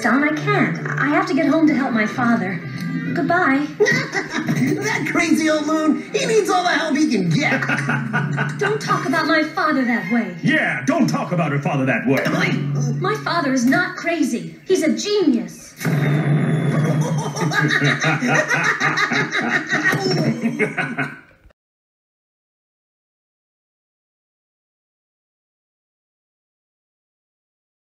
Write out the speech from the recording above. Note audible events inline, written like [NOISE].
Don, I can't. I have to get home to help my father. Goodbye. [LAUGHS] that crazy old loon, he needs all the help he can get. [LAUGHS] Don't talk about my father that way. Yeah, don't talk about her father that way. My father is not crazy. He's a genius. [LAUGHS]